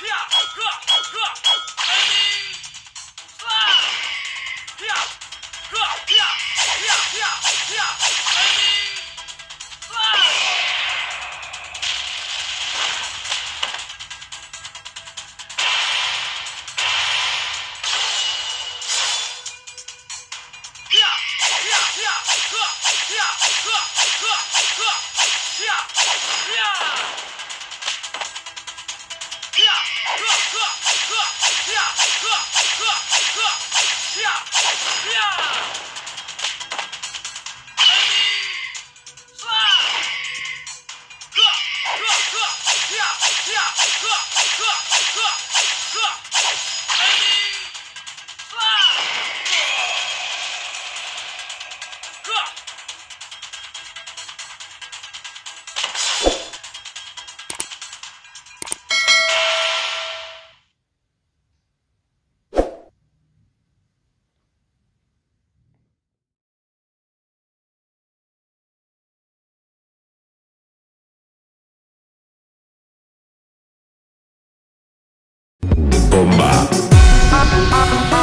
Yeah! 驾驾驾驾驾驾驾哎 Bomba.